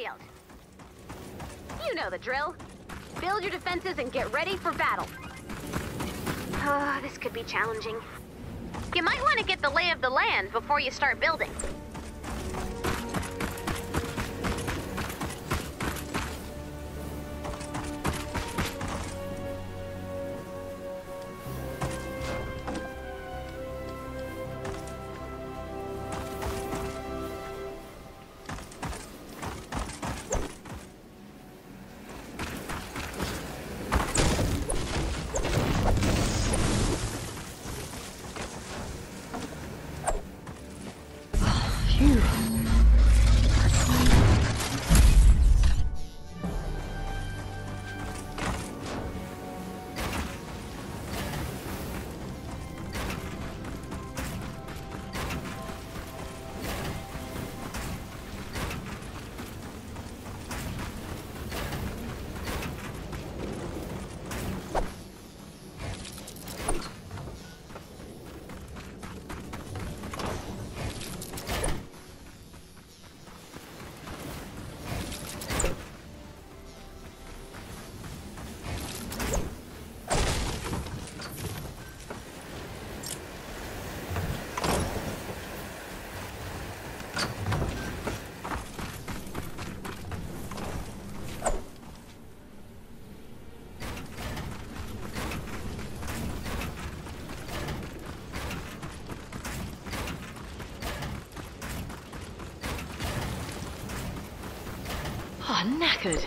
shield. You know the drill. Build your defenses and get ready for battle. Oh, this could be challenging. You might want to get the lay of the land before you start building. Oh, knackered.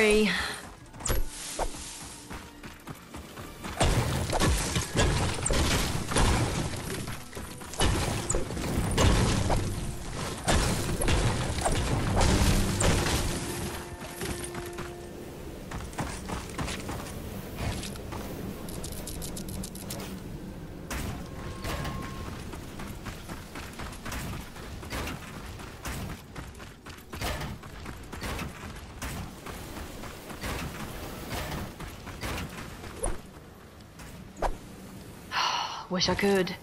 Sorry. Wish I could.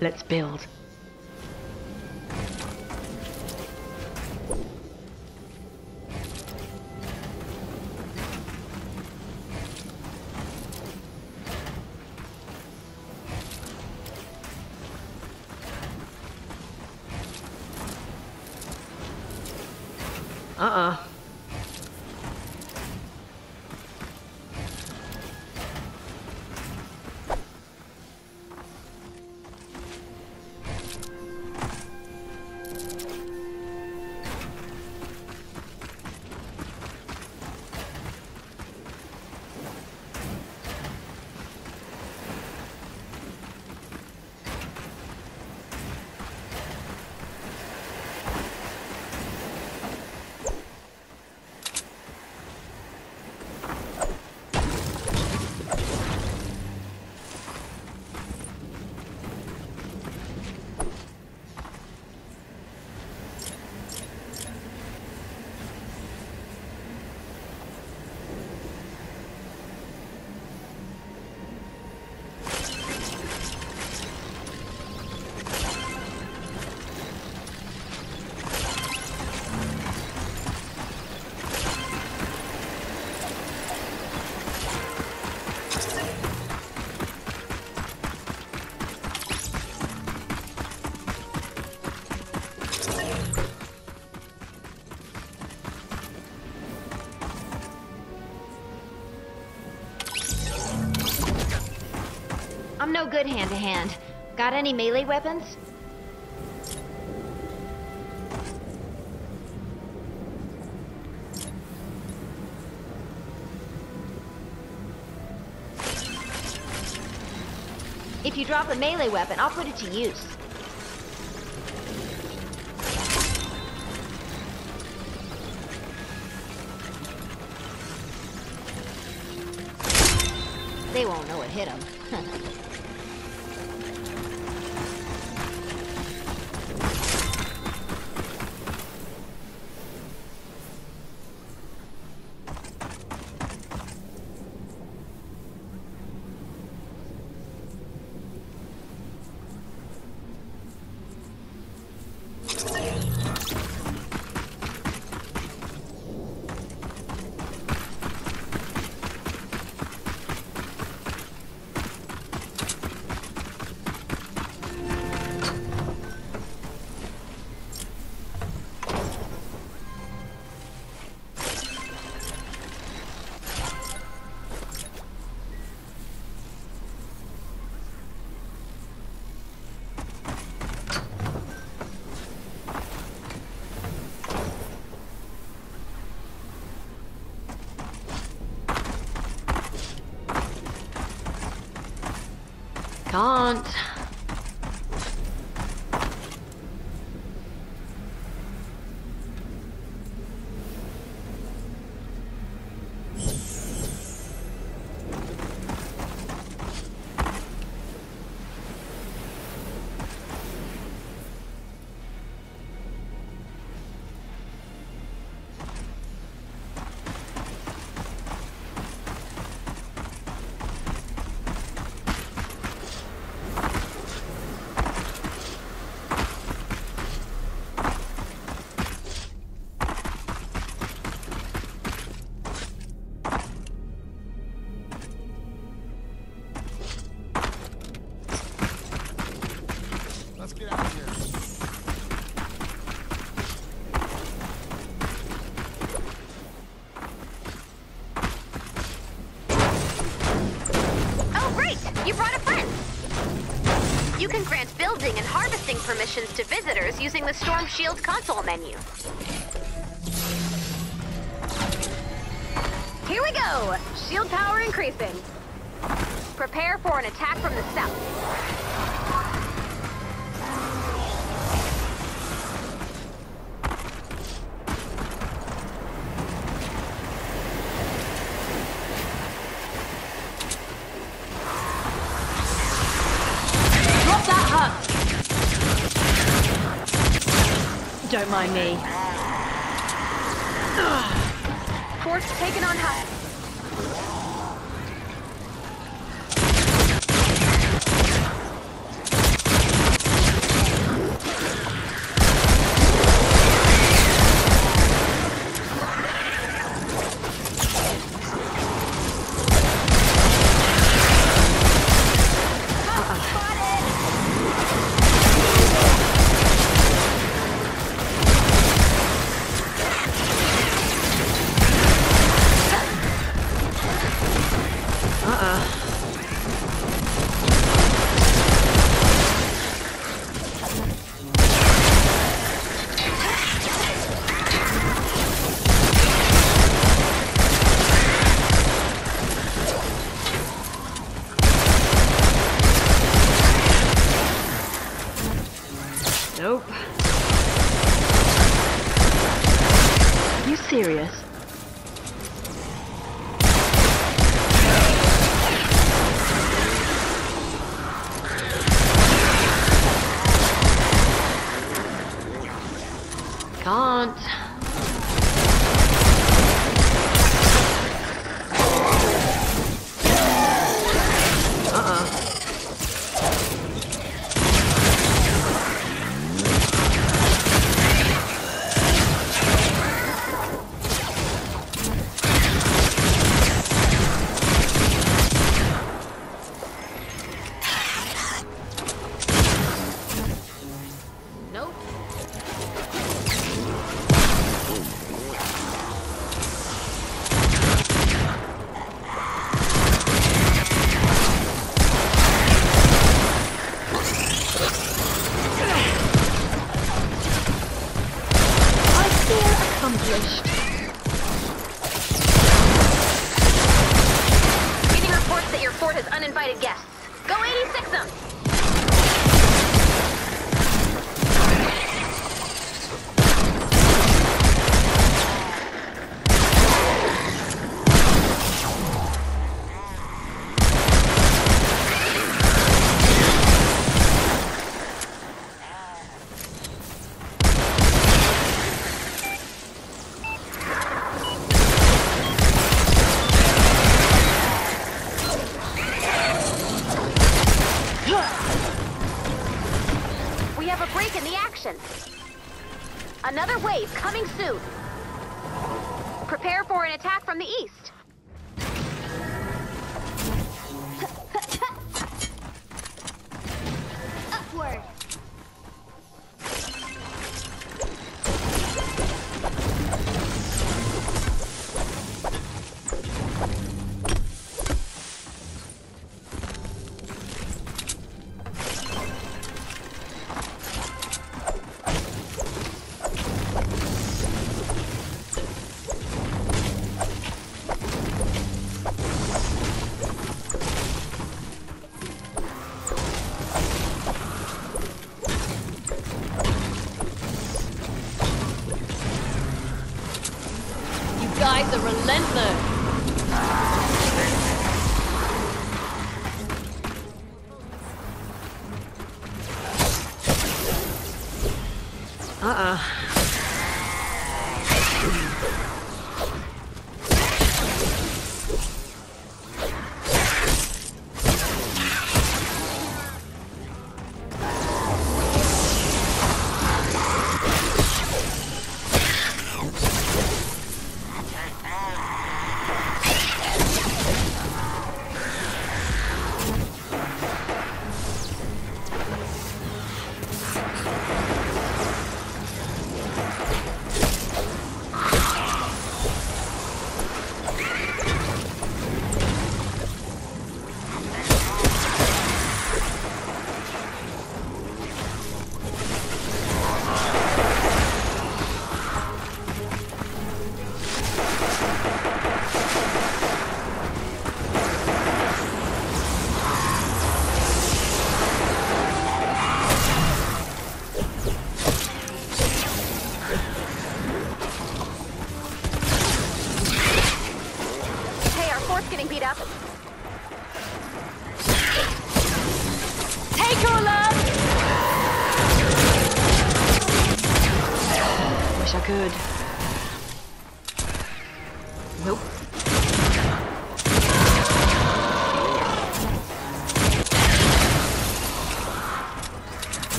Let's build. Uh-uh. Good hand to hand. Got any melee weapons? If you drop a melee weapon, I'll put it to use. They won't know it hit them. contra. Harvesting to visitors using the Storm Shield console menu. Here we go! Shield power increasing. Prepare for an attack from the south. Don't mind me. Force taken on high. Upward. Are relentless.